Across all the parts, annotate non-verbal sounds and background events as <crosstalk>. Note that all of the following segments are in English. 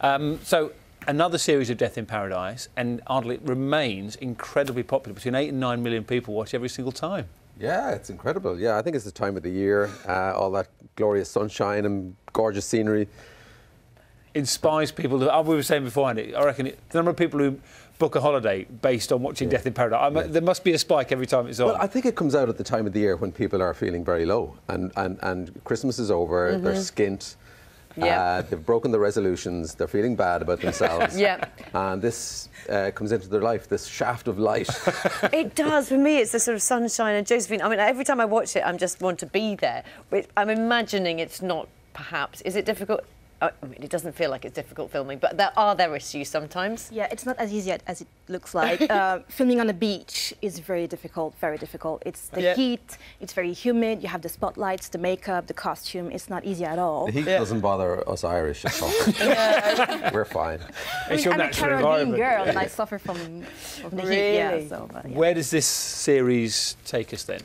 Um, so another series of Death in Paradise, and Ardal remains incredibly popular. Between eight and nine million people watch every single time. Yeah, it's incredible. Yeah, I think it's the time of the year, uh, all that glorious sunshine and gorgeous scenery. Inspires people. To, as we were saying beforehand, I reckon it, the number of people who book a holiday based on watching yeah. Death in Paradise. Yeah. There must be a spike every time it's on. Well, I think it comes out at the time of the year when people are feeling very low, and and, and Christmas is over. Mm-hmm. They're skint. Yeah. Uh, they've broken the resolutions. They're feeling bad about themselves. <laughs> yeah. And this uh, comes into their life, this shaft of light. <laughs> it does. For me, it's the sort of sunshine and Josephine. I mean, every time I watch it, I am just want to be there. I'm imagining it's not. Perhaps is it difficult? I mean, it doesn't feel like it's difficult filming, but there are there issues sometimes. Yeah, it's not as easy as it looks like. <laughs> uh, filming on a beach is very difficult, very difficult. It's the yeah. heat, it's very humid, you have the spotlights, the makeup, the costume. It's not easy at all. The heat yeah. doesn't bother us Irish at all. <laughs> yeah. <laughs> We're fine. I mean, I'm a Caribbean girl and I suffer from, from the really? heat. Yeah, so, but, Where does this series take us then?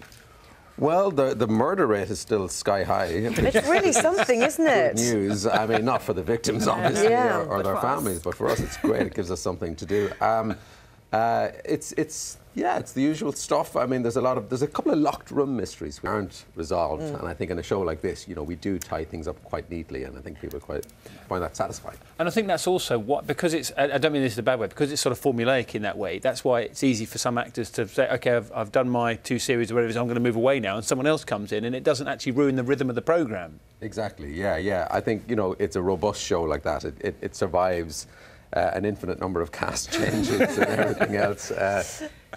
Well, the, the murder rate is still sky high. <laughs> It's really something, isn't it? Good news. I mean, not for the victims, obviously, yeah, or, or their families, but for us, it's great. It gives us something to do. Um, uh, it's it's yeah, it's the usual stuff. I mean, there's a lot of there's a couple of locked room mysteries which aren't resolved, mm. and I think in a show like this, you know, we do tie things up quite neatly, and I think people quite find that satisfying. And I think that's also what because it's I don't mean this in a bad way because it's sort of formulaic in that way. That's why it's easy for some actors to say, okay, I've, I've done my two series or whatever it is, I'm going to move away now, and someone else comes in, and it doesn't actually ruin the rhythm of the program. Exactly. Yeah, yeah. I think you know it's a robust show like that. It it, it survives. Uh, an infinite number of cast <laughs> changes and everything else. Uh,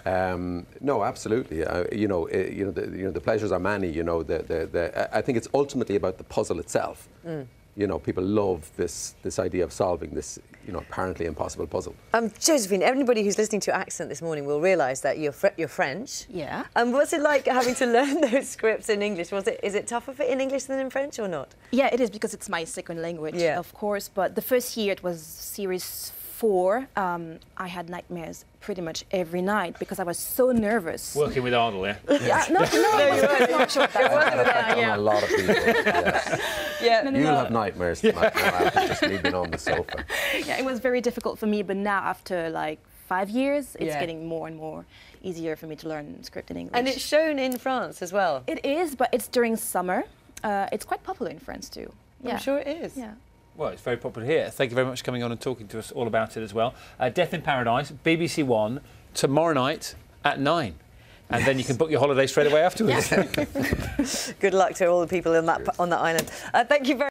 um, no, absolutely. Uh, you know, uh, you know, the, you know, the pleasures are many. You know, the, the, the, I think it's ultimately about the puzzle itself. Mm. You know, people love this this idea of solving this, you know, apparently impossible puzzle. Um, Josephine, everybody who's listening to Accent this morning will realise that you're fr you're French. Yeah. And um, what's it like having to <laughs> learn those scripts in English? Was it is it tougher for, in English than in French or not? Yeah, it is because it's my second language, yeah. of course. But the first year it was series four, um, I had nightmares pretty much every night because I was so nervous. Working with Ardal, yeah? yeah, no, no, it was not sure <laughs> that. Yeah. a lot of people, yes. <laughs> Yeah, no, no, You'll no. have nightmares tonight after just leaving on the sofa. <laughs> Yeah, it was very difficult for me, but now after like five years, it's yeah. getting more and more easier for me to learn script in English. And it's shown in France as well? It is, but it's during summer. Uh, it's quite popular in France too. Yeah. I'm sure it is. Yeah. Well, it's very popular here. Thank you very much for coming on and talking to us all about it as well. Uh, Death in Paradise, BBC One, tomorrow night at nine. And then you can book your holiday straight away afterwards. <laughs> Good luck to all the people in that, on that island. Uh, thank you very